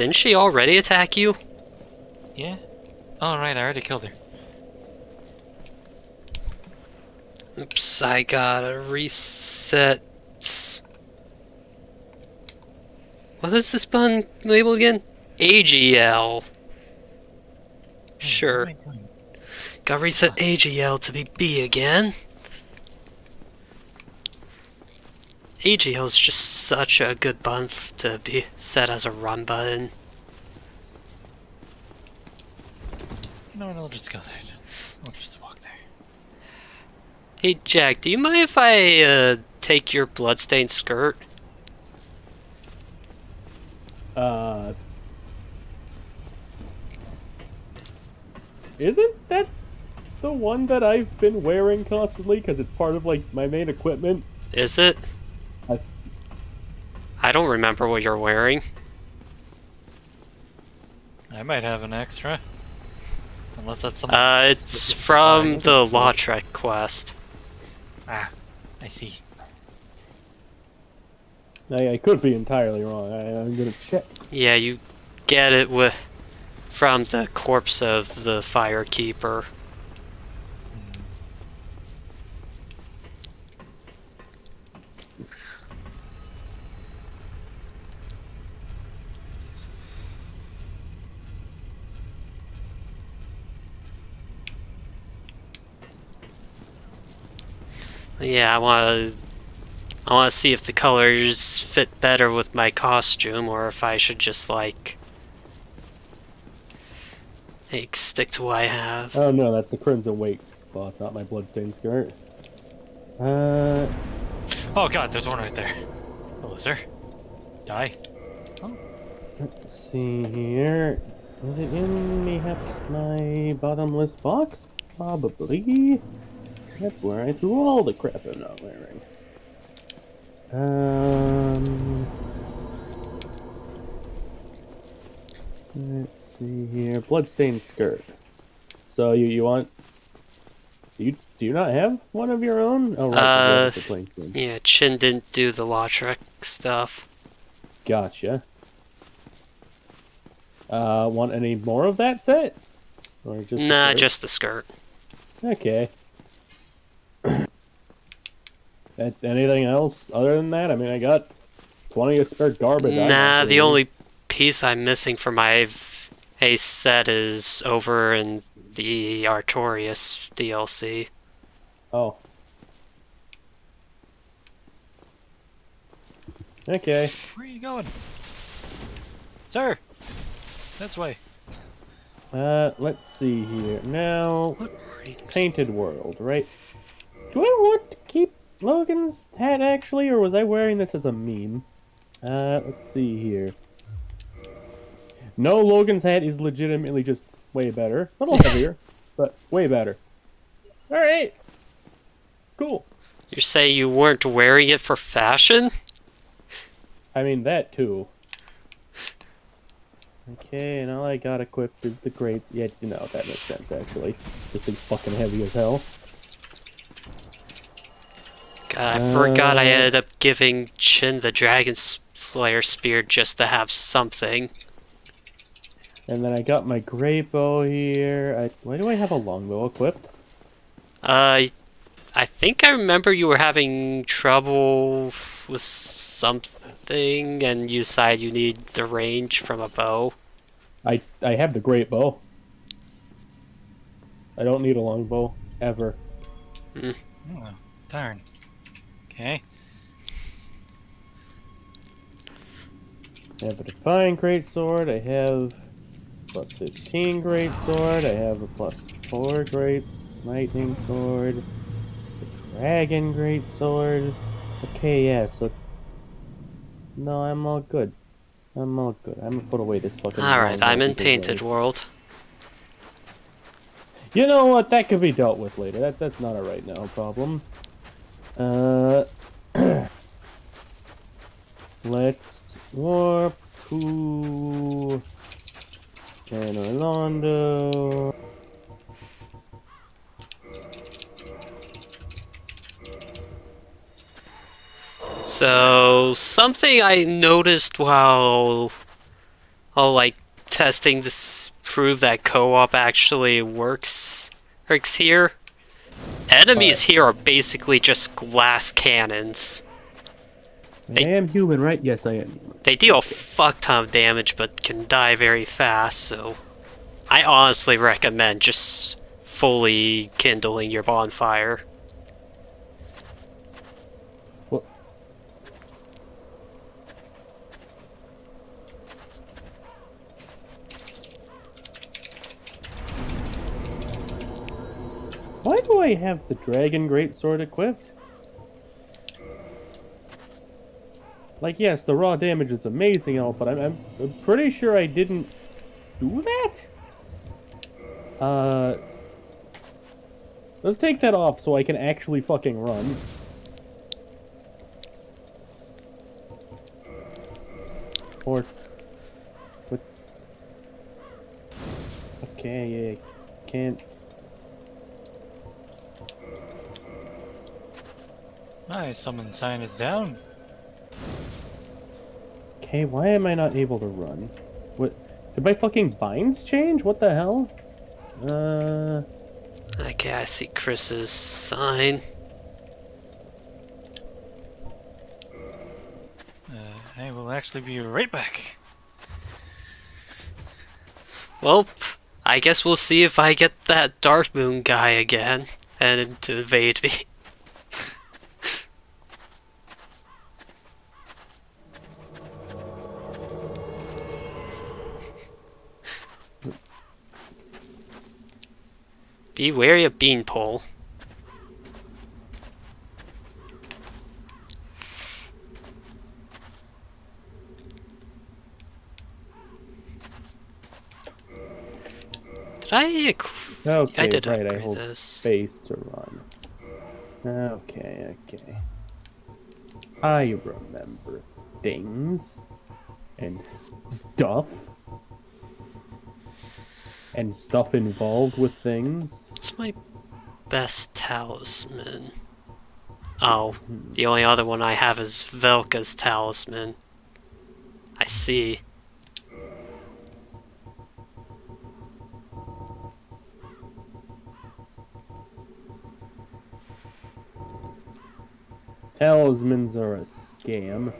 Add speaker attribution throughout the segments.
Speaker 1: Didn't she already attack you?
Speaker 2: Yeah. Oh right, I already killed her.
Speaker 1: Oops, I gotta reset. What is this button labeled again? AGL. Sure.
Speaker 2: What am I doing?
Speaker 1: Gotta reset AGL to be B again. AGL is just such a good button f- to be set as a run button.
Speaker 2: You know what? I'll just go there. I'll just walk there.
Speaker 1: Hey Jack, do you mind if I uh, take your bloodstained skirt?
Speaker 3: Uh, isn't that the one that I've been wearing constantly? Because it's part of like my main equipment.
Speaker 1: Is it?
Speaker 3: I-
Speaker 1: I don't remember what you're wearing.
Speaker 2: I might have an extra. Unless that's something.
Speaker 1: Uh, it's from the Lautrec quest.
Speaker 2: Ah, I see.
Speaker 3: I, I could be entirely wrong. I, I'm gonna check.
Speaker 1: Yeah, you get it with from the corpse of the firekeeper. Yeah, I want to. I want to see if the colors fit better with my costume, or if I should just like, like stick to what I have.
Speaker 3: Oh no, that's the Crimson Wake spot, not my bloodstained skirt. Uh,
Speaker 2: Oh god, there's one right there. Hello, sir. Die.
Speaker 3: let's see here. Is it in perhaps my bottomless box? Probably. That's where I threw all the crap I'm not wearing. Um. Let's see here. Bloodstained skirt. So you you want? Do you do you not have one of your own? Oh right,
Speaker 1: Uh,
Speaker 3: the.
Speaker 1: Yeah, Chin didn't do the Lautrec stuff.
Speaker 3: Gotcha. Uh, want any more of that set? Or just the
Speaker 1: nah,
Speaker 3: skirt?
Speaker 1: just the skirt.
Speaker 3: okay. A- Anything else other than that? I mean, I got plenty of spare garbage.
Speaker 1: Nah, the
Speaker 3: doing.
Speaker 1: only piece I'm missing for my Ace set is over in the Artorias DLC.
Speaker 3: Oh. Okay.
Speaker 2: Where are you going? Sir! This way.
Speaker 3: Uh, let's see here. Now, Painted World, right? Do I want to keep Logan's hat actually, or was I wearing this as a meme? Uh, let's see here. No, Logan's hat is legitimately just way better. A little heavier, but way better. Alright. Cool.
Speaker 1: You say you weren't wearing it for fashion?
Speaker 3: I mean, that too. Okay, and all I got equipped is the grates. Yeah, you know, that makes sense actually. This thing's fucking heavy as hell.
Speaker 1: God, I forgot I
Speaker 3: Uh,
Speaker 1: ended up giving Chin the Dragon Slayer Spear just to have something.
Speaker 3: And then I got my great bow here. I, why do I have a longbow equipped?
Speaker 1: Uh, I think I remember you were having trouble with something, and you decided you need the range from a bow.
Speaker 3: I I have the great bow. I don't need a longbow ever.
Speaker 2: Oh, darn. Okay.
Speaker 3: I have a divine great sword. I have plus fifteen great sword. I have a plus four great lightning sword. A dragon great sword. Okay, yeah. So no, I'm all good. I'm all good. I'm gonna put away this fucking.
Speaker 1: Alright, I'm in Painted
Speaker 3: like,
Speaker 1: World.
Speaker 3: You know what? That could be dealt with later. That that's not a right now problem. Uh, let's warp to Anor Londo.
Speaker 1: So, something I noticed while Oh, like testing to prove that co-op actually works works here. Enemies here are basically just glass cannons. They-
Speaker 3: I am human, right? Yes, I am.
Speaker 1: They deal a fuck ton of damage, but can die very fast. So, I honestly recommend just fully kindling your bonfire.
Speaker 3: Why do I have the dragon greatsword equipped? Like, yes, the raw damage is amazing, all, but I'm, I'm, I'm pretty sure I didn't do that. Uh, let's take that off so I can actually fucking run. Or, what? Okay, yeah, can't.
Speaker 2: Nice, summon sign is down.
Speaker 3: Okay, why am I not able to run? What? Did my fucking binds change? What the hell? Uh,
Speaker 1: Okay, I see Chris's sign.
Speaker 2: Uh, I will actually be right back.
Speaker 1: Well, I guess we'll see if I get that Dark Moon guy again and to evade me. Be wary of Beanpole. Did I
Speaker 3: okay,
Speaker 1: I did
Speaker 3: right. I hold
Speaker 1: this.
Speaker 3: space to run. Okay, okay. I remember things and stuff and stuff involved with things.
Speaker 1: What's my best talisman? Oh, the only other one I have is Velka's talisman. I see.
Speaker 3: Talismans are a scam.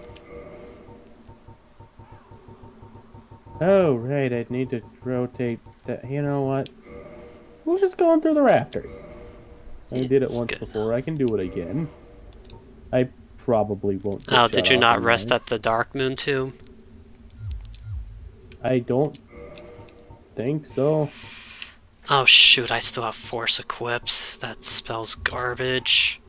Speaker 3: Oh, right, I'd need to rotate that. You know what? We'll just go on through the rafters. I did it once
Speaker 1: good
Speaker 3: before, I can do it again. I probably won't.
Speaker 1: Oh, did you not rest at the Dark Moon tomb?
Speaker 3: I don't think so.
Speaker 1: Oh shoot, I still have Force equipped. That spells garbage.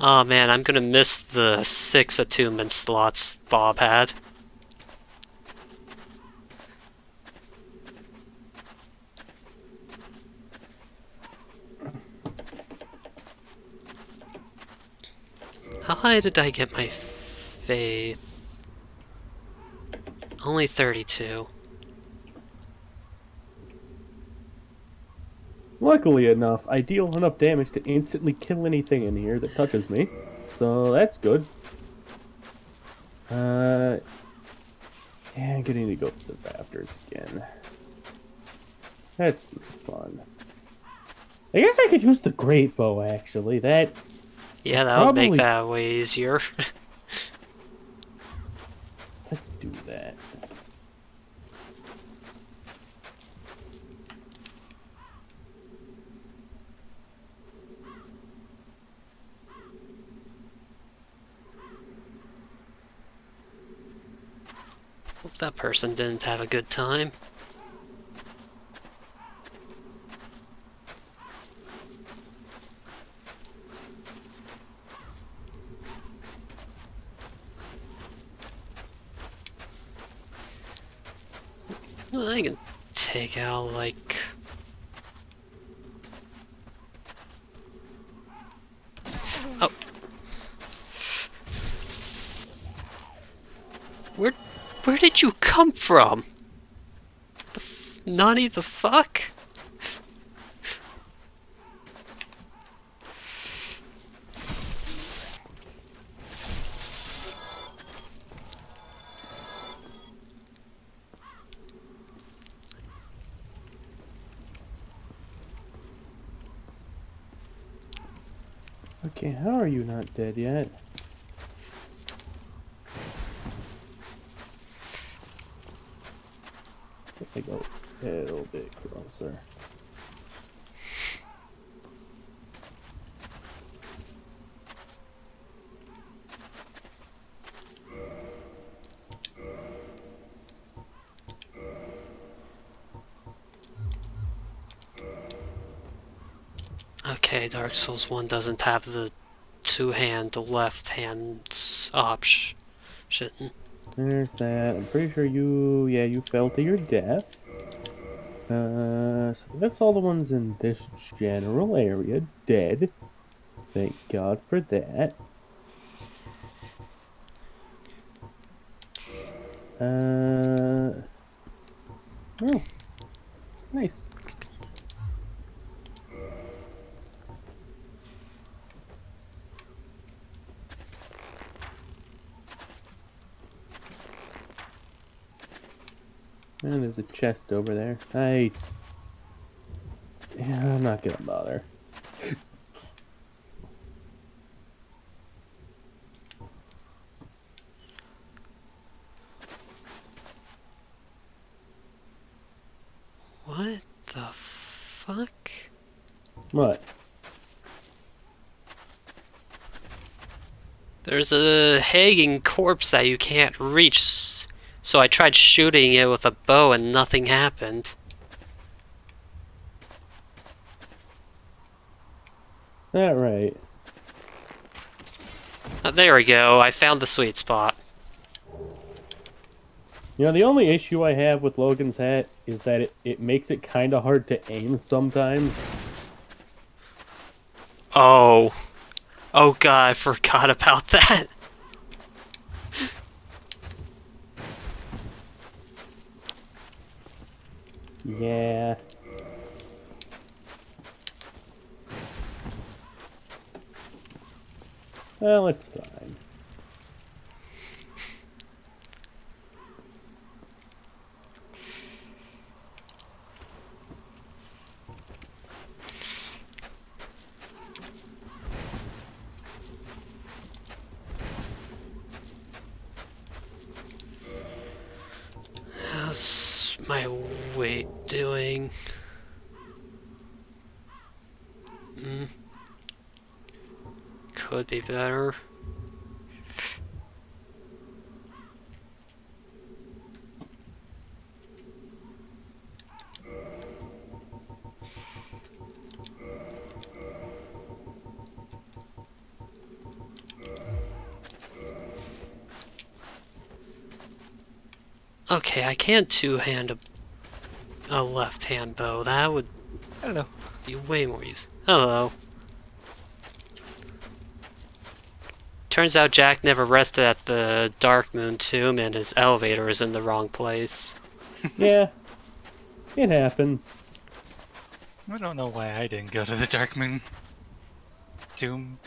Speaker 1: Oh man, I'm gonna miss the six attunement slots Bob had. How high did I get my faith? Only 32.
Speaker 3: Luckily enough, I deal enough damage to instantly kill anything in here that touches me. So that's good. Uh, yeah, I'm gonna go to the rafters again. That's fun. I guess I could use the great bow actually. That
Speaker 1: Yeah, that would make that way easier.
Speaker 3: let's do that.
Speaker 1: Hope that person didn't have a good time. Well, I can take out like Oh. Where where did you come from? The Nani the fuck?
Speaker 3: Okay, how are you not dead yet? Me go a little bit closer.
Speaker 1: Okay, Dark Souls 1 doesn't have the two-hand the left-hand option.
Speaker 3: There's that. I'm pretty sure you, yeah, you fell to your death. Uh, so that's all the ones in this general area dead. Thank God for that. Uh, oh, nice. And there's a chest over there. I. Yeah, I'm not gonna bother.
Speaker 1: What the fuck?
Speaker 3: What?
Speaker 1: There's a hanging corpse that you can't reach, so I tried shooting it with a bow and nothing happened.
Speaker 3: That right.
Speaker 1: Uh, there we go, I found the sweet spot.
Speaker 3: You know, the only issue I have with Logan's hat is that it, it makes it kind of hard to aim sometimes.
Speaker 1: Oh. Oh god, I forgot about that.
Speaker 3: Yeah. Well, it's fine.
Speaker 1: How's my weight doing? Hmm. Could be better. Okay, I can't two-hand a, a left-hand bow. That would
Speaker 2: Hello.
Speaker 1: be way more use. Hello. Turns out Jack never rested at the Dark Moon Tomb and his elevator is in the wrong place.
Speaker 3: Yeah. It happens.
Speaker 2: I don't know why I didn't go to the Dark Moon tomb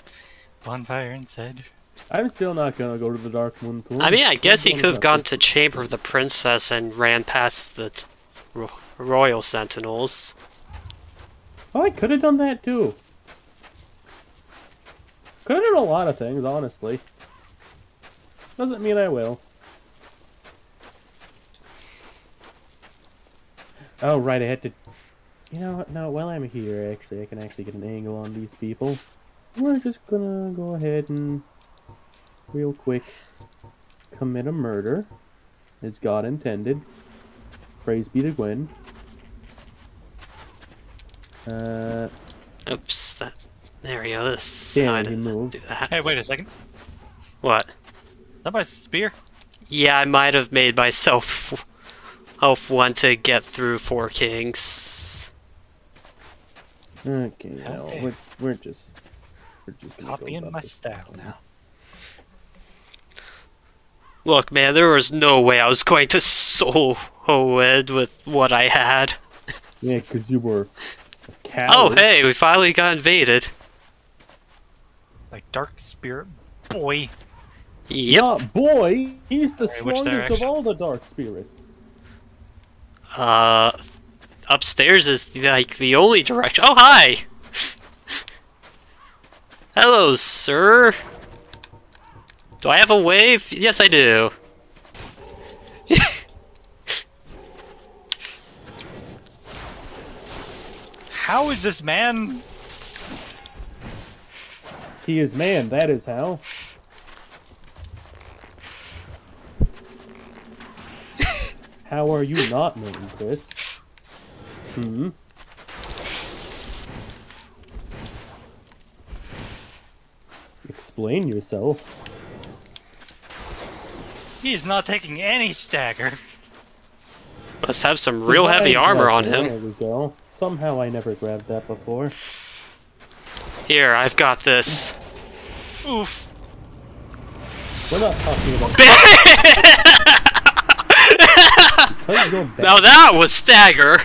Speaker 2: bonfire instead.
Speaker 3: I'm still not gonna go to the Dark Moon Tomb.
Speaker 1: I mean, I guess he
Speaker 3: Don't
Speaker 1: could have gone to Chamber of the Princess and ran past the t- ro- Royal Sentinels.
Speaker 3: Oh, I could have done that too. Could have done a lot of things, honestly. Doesn't mean I will. Oh, right, I had to... You know what, no, while I'm here, actually, I can actually get an angle on these people. We're just gonna go ahead and, real quick, commit a murder, as God intended. Praise be to Gwyn. Uh,
Speaker 1: Oops, that. There we go. This.
Speaker 3: Damn,
Speaker 1: I
Speaker 3: you
Speaker 1: do that.
Speaker 2: Hey, wait a second.
Speaker 1: What?
Speaker 2: Is that my spear?
Speaker 1: Yeah, I might have made myself of one to get through Four Kings.
Speaker 3: Okay, no,
Speaker 2: Okay.
Speaker 3: we're we're just we're just
Speaker 2: Copying my style now.
Speaker 1: Look, man, there was no way I was going to solo it with what I had.
Speaker 3: Yeah, because you were a
Speaker 1: Oh, hey, we finally got invaded.
Speaker 2: Like dark spirit boy.
Speaker 1: Yep.
Speaker 3: Ah, boy, he's the
Speaker 2: Alright,
Speaker 3: strongest of all the dark spirits.
Speaker 1: Uh, upstairs is like the only direction. Oh, hi! Hello, sir. Do I have a wave? Yes, I do.
Speaker 2: How is this man?
Speaker 3: He is man, that is how. how are you not knowing this? Hmm? Explain yourself.
Speaker 2: He is not taking any stagger.
Speaker 1: Must have some real heavy armor on him.
Speaker 3: There we go. Somehow I never grabbed that before.
Speaker 1: Here, I've got this.
Speaker 2: Oof.
Speaker 3: We're not talking about.
Speaker 1: Now that was stagger.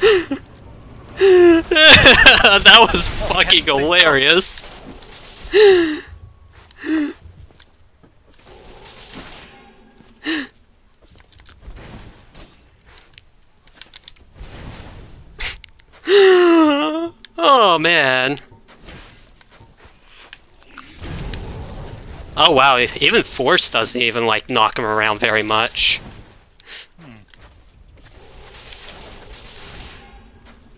Speaker 1: that was fucking hilarious. oh man. Oh wow, even force doesn't even like knock him around very much.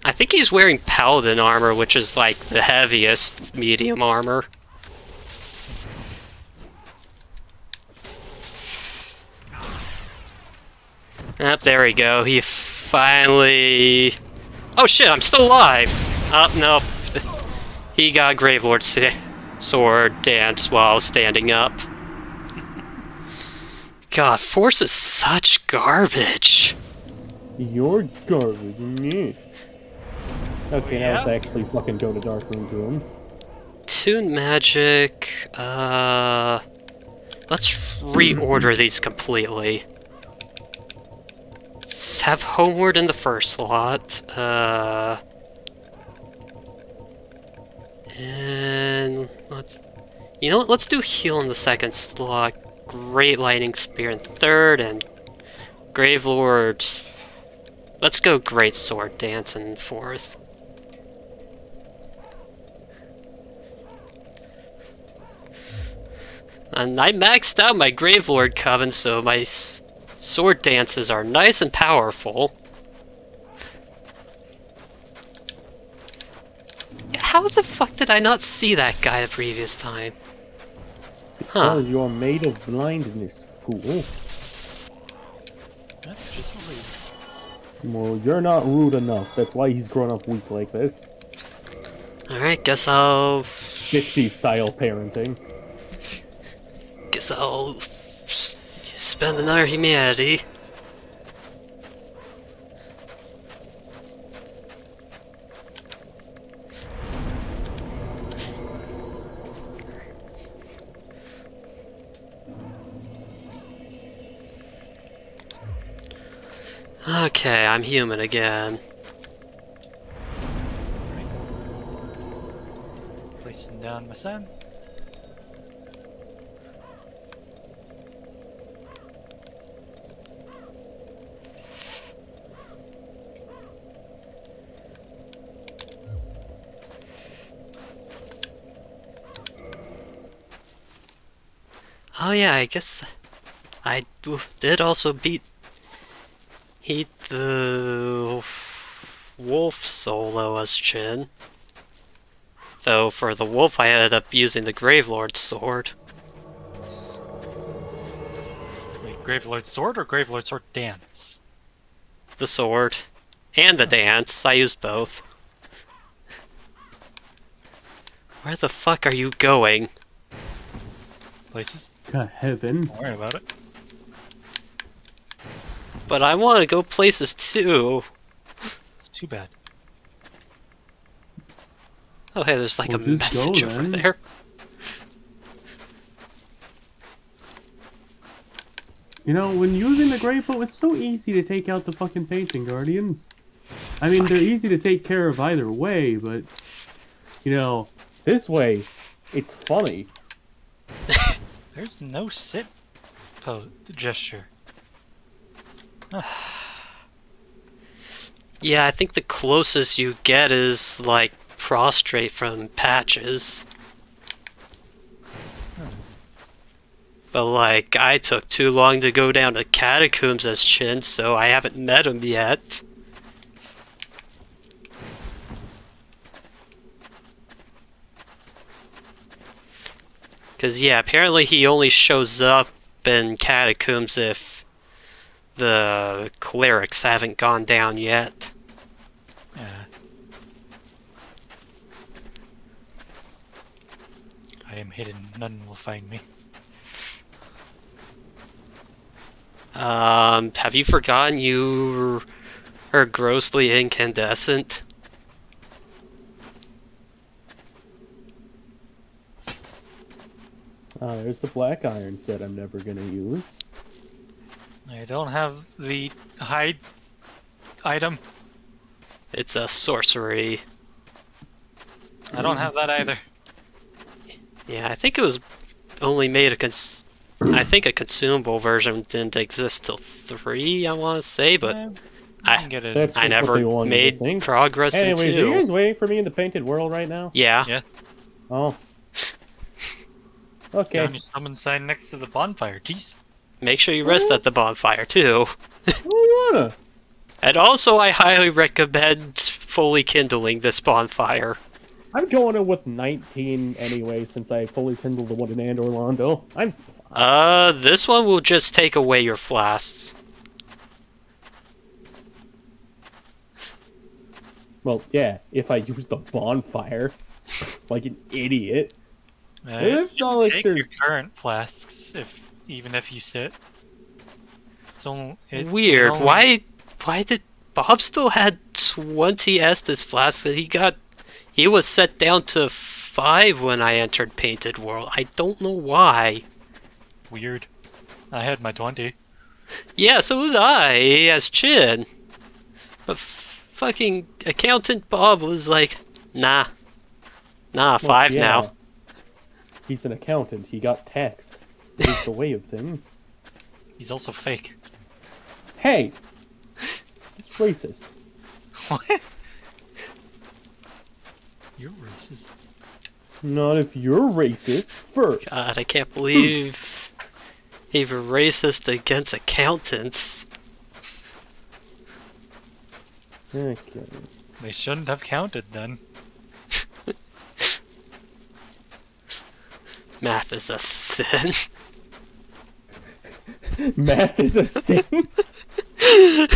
Speaker 1: I think he's wearing paladin armor, which is like the heaviest medium armor. Up there we go. He finally. Oh shit! I'm still alive. Oh no, he got Gravelord sa- sword dance while standing up. God, Force is such garbage.
Speaker 3: You're garbage. meh. Okay, now let's actually fucking go to Darkroom to him.
Speaker 1: Tune magic. Uh, let's reorder these completely. Let's have homeward in the first slot. Uh, and let's. You know what? Let's do heal in the second slot. Great lightning spear in third, and Grave Lords. Let's go Great Sword Dance in fourth. And I maxed out my Gravelord Coven, so my sword dances are nice and powerful. How the fuck did I not see that guy the previous time? Huh.
Speaker 3: Because you're made of blindness, fool.
Speaker 2: That's just rude.
Speaker 3: Well, you're not rude enough. That's why he's grown up weak like this.
Speaker 1: Alright, guess I'll...
Speaker 3: 50 style parenting.
Speaker 1: Guess I'll... s- spend another humanity. Okay, I'm human again.
Speaker 2: Placing down my son.
Speaker 1: Oh yeah, I guess I did also beat he the wolf solo as Chin. Though for the wolf I ended up using the Gravelord sword.
Speaker 2: Wait, Gravelord Sword or Gravelord Sword Dance?
Speaker 1: The sword. And the dance. I used both. Where the fuck are you going?
Speaker 2: Places?
Speaker 3: God, heaven.
Speaker 2: Don't worry about it.
Speaker 1: But I want to go places too.
Speaker 2: It's too bad.
Speaker 1: Oh hey, there's like
Speaker 3: Well,
Speaker 1: a
Speaker 3: just
Speaker 1: message
Speaker 3: go
Speaker 1: over there.
Speaker 3: You know, when using the Grey Bow, it's so easy to take out the fucking Painting Guardians. I mean, they're easy to take care of either way, but... You know, this way, it's funny.
Speaker 2: There's no sit pose gesture.
Speaker 1: yeah, I think the closest you get is like prostrate from patches. But like, I took too long to go down to catacombs as Chin, so I haven't met him yet. Because, yeah, apparently he only shows up in catacombs if the clerics haven't gone down yet.
Speaker 2: Yeah. I am hidden. None will find me.
Speaker 1: Um, have you forgotten you are grossly incandescent?
Speaker 3: Ah, there's the black iron set I'm never gonna use.
Speaker 2: I don't have the hide item.
Speaker 1: It's a sorcery.
Speaker 2: I don't have that either.
Speaker 1: Yeah, I think it was only made a cons. I think a consumable version didn't exist till three. I want to say, but
Speaker 2: Eh,
Speaker 1: I-
Speaker 2: I can get it.
Speaker 3: That's
Speaker 1: I never
Speaker 3: wanted
Speaker 1: made
Speaker 3: think.
Speaker 1: progress
Speaker 3: Anyways,
Speaker 1: in
Speaker 3: are you
Speaker 1: two.
Speaker 3: guys waiting for me in the painted world right now?
Speaker 1: Yeah,
Speaker 2: Yes.
Speaker 3: Oh. Okay.
Speaker 2: Down your summon sign next to the bonfire. Jeez.
Speaker 1: Make sure you rest at the bonfire too.
Speaker 3: Oh, you wanna?
Speaker 1: And also, I highly recommend fully kindling this bonfire.
Speaker 3: I'm going in with 19 anyway, since I fully kindled the one in Anor Londo. I'm.
Speaker 1: Uh, this one will just take away your flasks.
Speaker 3: Well, yeah, if I use the bonfire. like an idiot.
Speaker 2: Uh,
Speaker 3: It is
Speaker 2: you
Speaker 3: not like
Speaker 2: take your current flasks if even if you sit. So it
Speaker 1: Weird.
Speaker 2: only-
Speaker 1: Why? Why did Bob still had twenty Estus flasks? and He got. He was set down to five when I entered Painted World. I don't know why.
Speaker 2: Weird. I had my twenty.
Speaker 1: Yeah, so did I as Chin. But f- fucking accountant Bob was like, nah, nah,
Speaker 3: Well,
Speaker 1: five
Speaker 3: yeah.
Speaker 1: now.
Speaker 3: He's an accountant. He got taxed. It's the way of things.
Speaker 2: He's also fake.
Speaker 3: Hey! It's racist.
Speaker 2: What? You're racist.
Speaker 3: Not if you're racist first.
Speaker 1: God, I can't believe he was racist against accountants.
Speaker 3: Okay.
Speaker 2: They shouldn't have counted then.
Speaker 1: Math is a sin.
Speaker 3: Math is a sin.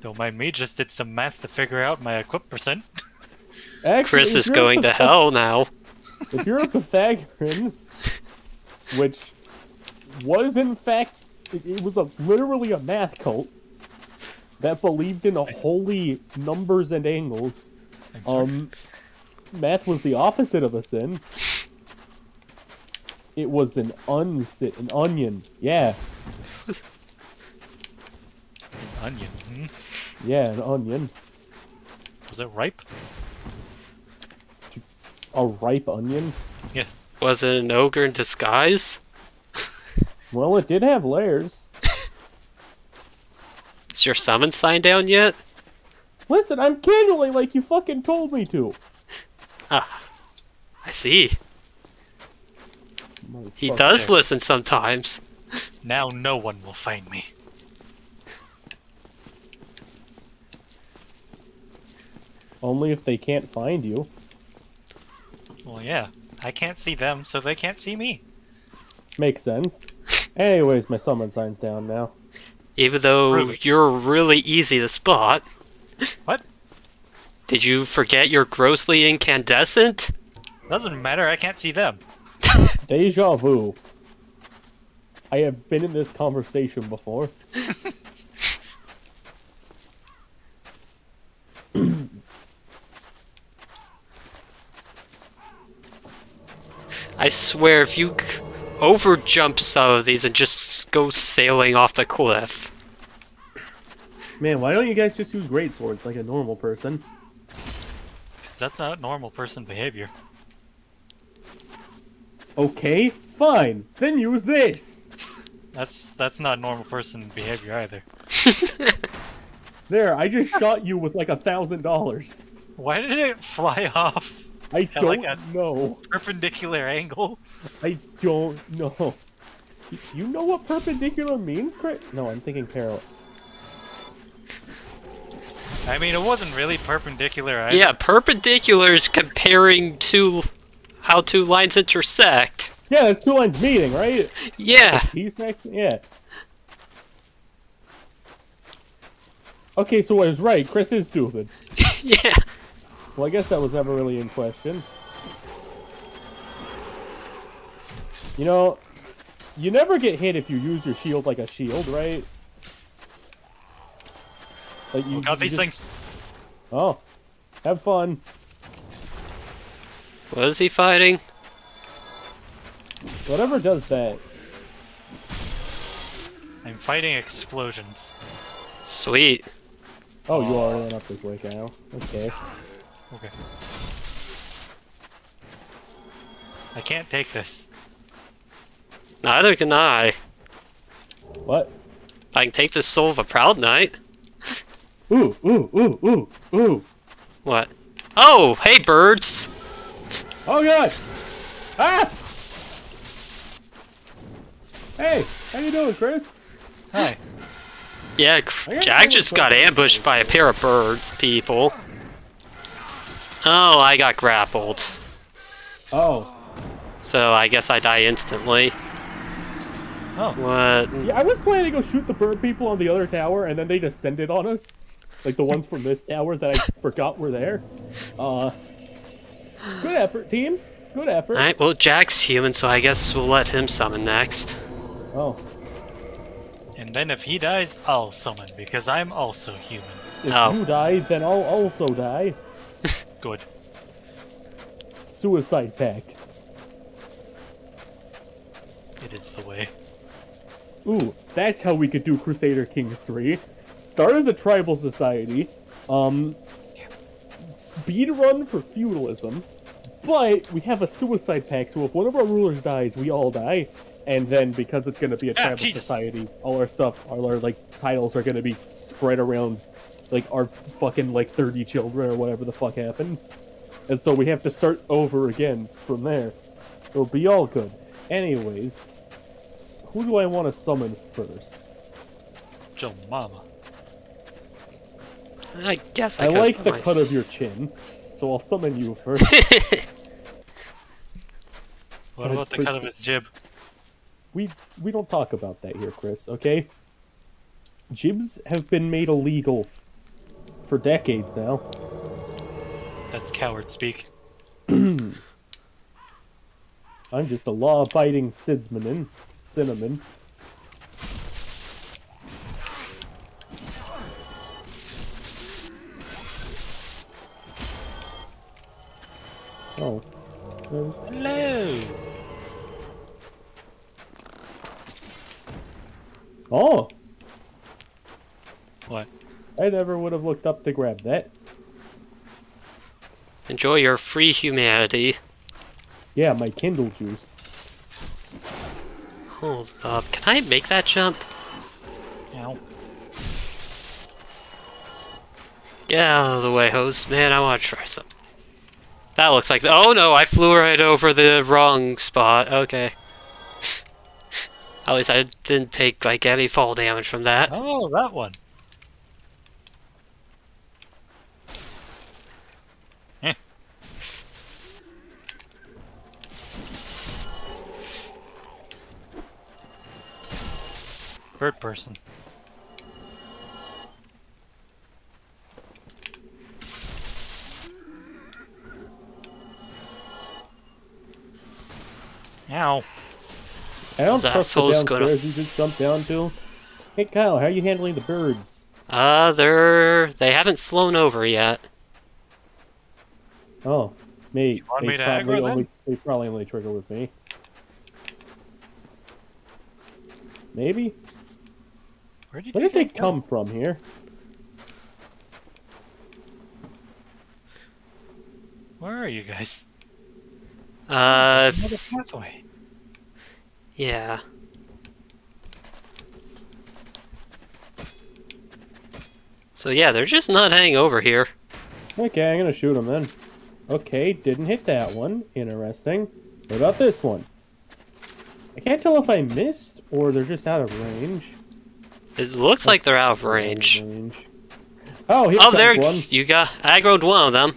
Speaker 2: Don't mind me, just did some math to figure out my equip percent.
Speaker 3: Actually,
Speaker 1: Chris is going to hell now.
Speaker 3: If you're a Pythagorean, which was in fact, it, it was a literally a math cult that believed in a holy numbers and angles. Um, math was the opposite of a sin. It was an unsit, an onion. Yeah, an
Speaker 2: Onion. Hmm?
Speaker 3: yeah, an onion.
Speaker 2: Was it ripe?
Speaker 3: A ripe onion.
Speaker 2: Yes.
Speaker 1: Was it an ogre in disguise?
Speaker 3: Well, it did have layers.
Speaker 1: Is your summon sign down yet?
Speaker 3: Listen, I'm kindling like you fucking told me to.
Speaker 1: Ah, I see. He does
Speaker 2: there.
Speaker 1: listen sometimes.
Speaker 2: Now no one will find me.
Speaker 3: Only if they can't find you.
Speaker 2: Well, yeah. I can't see them, so they can't see me.
Speaker 3: Makes sense. Anyways, my summon sign's down now.
Speaker 1: Even though
Speaker 2: Really?
Speaker 1: you're really easy to spot.
Speaker 2: What?
Speaker 1: Did you forget you're grossly incandescent?
Speaker 2: Doesn't matter, I can't see them.
Speaker 3: Deja vu. I have been in this conversation before.
Speaker 1: I swear, if you c- overjump some of these and just go sailing off the cliff.
Speaker 3: Man, why don't you guys just use great swords like a normal person?
Speaker 2: 'Cause that's not normal person behavior.
Speaker 3: Okay, fine. Then use this.
Speaker 2: That's that's not normal person behavior either.
Speaker 3: There, I just shot you with like a thousand dollars.
Speaker 2: Why did it fly off?
Speaker 3: I
Speaker 2: I
Speaker 3: don't
Speaker 2: like that.
Speaker 3: know.
Speaker 2: Perpendicular angle.
Speaker 3: I don't know. You know what perpendicular means, Chris? No, I'm thinking parallel.
Speaker 2: I mean, it wasn't really perpendicular. Either.
Speaker 1: Yeah, perpendicular is comparing two how two lines intersect.
Speaker 3: Yeah, it's two lines meeting, right?
Speaker 1: Yeah.
Speaker 3: T section? Yeah. Okay, so I was right. Chris is stupid.
Speaker 1: Yeah.
Speaker 3: Well, I guess that was never really in question. You know, you never get hit if you use your shield like a shield, right? Like you,
Speaker 2: Look out
Speaker 3: you
Speaker 2: these
Speaker 3: just-
Speaker 2: things.
Speaker 3: Oh, have fun.
Speaker 1: What is he fighting?
Speaker 3: Whatever does that.
Speaker 2: I'm fighting explosions.
Speaker 1: Sweet.
Speaker 3: Oh, you already went up this way, Kyle. Okay.
Speaker 2: Okay. I can't take this.
Speaker 1: Neither can I.
Speaker 3: What?
Speaker 1: I can take the soul of a proud knight.
Speaker 3: Ooh, ooh, ooh, ooh, ooh.
Speaker 1: What? Oh, hey birds!
Speaker 3: Oh god! Ah! Hey, how you doing, Chris?
Speaker 2: Hi.
Speaker 1: Yeah,
Speaker 3: I
Speaker 1: cr-
Speaker 3: got
Speaker 1: Jack just got ambushed by a pair of bird people. Oh, I got grappled.
Speaker 3: Oh,
Speaker 1: So I guess I die instantly.
Speaker 2: Oh.
Speaker 1: What?
Speaker 3: yeah. I was planning to go shoot the bird people on the other tower, and then they descended on us, like the ones from this tower that I forgot were there. Uh, good effort, team. Good effort.
Speaker 1: Alright, well, Jack's human, so I guess we'll let him summon next.
Speaker 3: Oh,
Speaker 2: And then if he dies, I'll summon because I'm also human.
Speaker 3: if
Speaker 1: Oh.
Speaker 3: you die, then I'll also die.
Speaker 2: Good.
Speaker 3: Suicide pact.
Speaker 2: It is the way.
Speaker 3: Ooh, that's how we could do Crusader Kings 3. Start as a tribal society. Um, speed run for feudalism. But we have a suicide pact, so if one of our rulers dies, we all die. And then because it's going to be a
Speaker 2: Ah,
Speaker 3: tribal
Speaker 2: Jesus.
Speaker 3: society, all our stuff, all our like titles are going to be spread around like our fucking like 30 children or whatever the fuck happens. And so we have to start over again from there. It'll be all good. Anyways, who do I want to summon first?
Speaker 2: Joe Mama.
Speaker 1: I guess I,
Speaker 3: I,
Speaker 1: could
Speaker 3: like the
Speaker 1: my-
Speaker 3: cut of your chin, so I'll summon you first.
Speaker 2: What
Speaker 3: Uh,
Speaker 2: about the cut of his jib?
Speaker 3: we we don't talk about that here, Chris. Okay? Jibs have been made illegal for decades now.
Speaker 2: That's coward speak.
Speaker 3: I'm just a law-abiding cinnamon. Cinnamon. Oh. There's-
Speaker 2: Hello.
Speaker 3: Oh!
Speaker 2: What?
Speaker 3: I never would have looked up to grab that.
Speaker 1: Enjoy your free humanity.
Speaker 3: Yeah, my Kindle juice.
Speaker 1: Hold up. Can I make that jump?
Speaker 2: Ow.
Speaker 1: Get out of the way, host. Man, I want to try some. That looks like... Oh no, I flew right over the wrong spot. Okay. At least I didn't take, like, any fall damage from that.
Speaker 2: Oh, that one. Eh. Bird person. Ow.
Speaker 3: I don't
Speaker 1: Those
Speaker 3: trust the
Speaker 1: assholes gonna
Speaker 3: downstairs you just jumped down to. Hey Kyle, how are you handling the birds?
Speaker 1: Uh, they're... They haven't flown over yet.
Speaker 3: Oh, me.
Speaker 2: want
Speaker 3: they
Speaker 2: me to
Speaker 3: probably
Speaker 2: aggro them?
Speaker 3: only they probably only trigger with me. Maybe?
Speaker 2: Where did
Speaker 3: Where did they
Speaker 2: guys go?
Speaker 3: come from here?
Speaker 2: Where are you guys?
Speaker 1: Uh,
Speaker 2: Another pathway.
Speaker 1: Yeah. So yeah, they're just not hanging over here.
Speaker 3: Okay, I'm gonna shoot them then. Okay, didn't hit that one. Interesting. What about this one? I can't tell if I missed or they're just out of range.
Speaker 1: It looks like they're out of range.
Speaker 3: range. Oh,
Speaker 1: Oh, there
Speaker 3: one.
Speaker 1: you got aggroed one of them.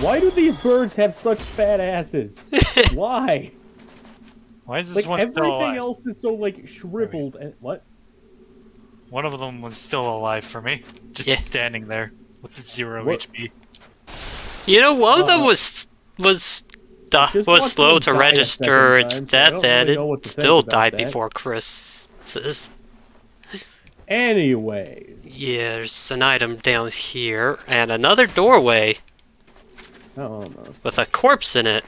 Speaker 3: Why do these birds have such fat asses? Why?
Speaker 2: why is this
Speaker 3: Like
Speaker 2: one still
Speaker 3: everything
Speaker 2: alive?
Speaker 3: else is so like shriveled and what?
Speaker 2: One of them was still alive for me, just
Speaker 1: Yeah.
Speaker 2: standing there with zero
Speaker 3: What?
Speaker 2: HP.
Speaker 1: You know, one of them was was was slow to register its
Speaker 3: time, so
Speaker 1: death,
Speaker 3: don't
Speaker 1: and
Speaker 3: really
Speaker 1: it still died
Speaker 3: that.
Speaker 1: before Chris's.
Speaker 3: Anyways.
Speaker 1: Yeah, there's an item down here, and another doorway
Speaker 3: Oh, almost.
Speaker 1: with a corpse in it.